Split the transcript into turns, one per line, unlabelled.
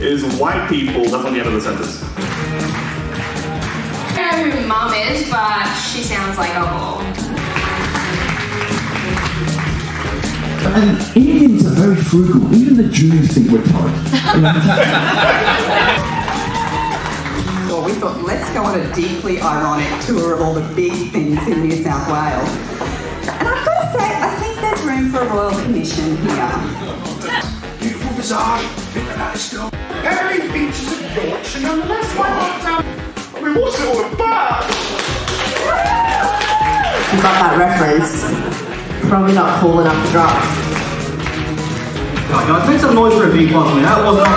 is white people. That's on the end of the sentence.
I don't know who mum is, but she sounds like a whore.
And Indians are very frugal. Even the Jews think we're tight.
Well, we thought let's go on a deeply ironic tour of all the big things in New South Wales. And I've got to say, I think there's room for a royal commission here.
Beautiful visage, fingernail still. Every beaches of Yorkshire, nonetheless, why not down? I mean, what's it all about?
You got that reference. Probably not cool enough to drop.
Guys, make some noise for a beat, possibly. That wasn't.